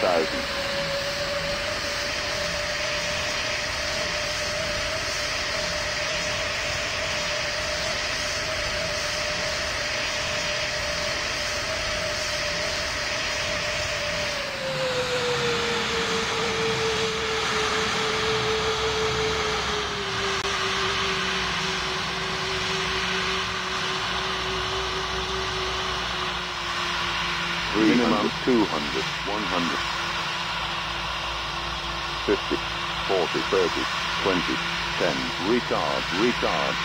1000. Minimum 200, 100, 50, 40, 30, 20, 10. Retard, retard.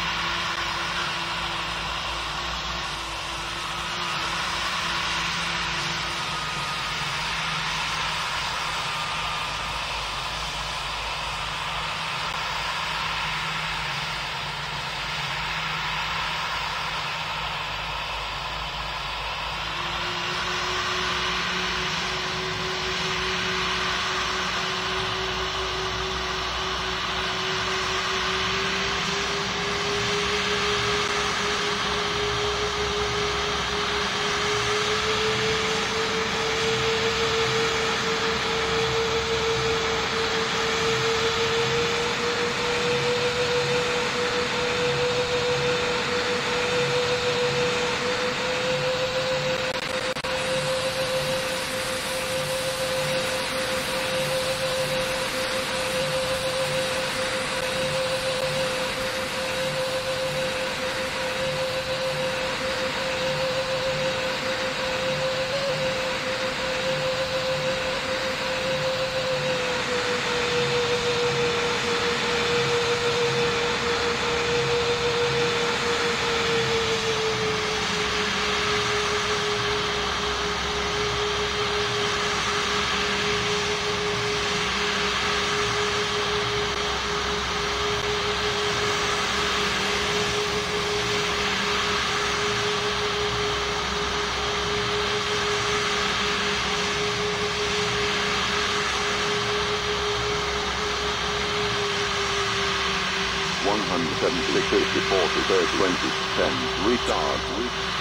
One hundred seventy, fifty, forty, thirty, twenty, ten. Retard. Retard.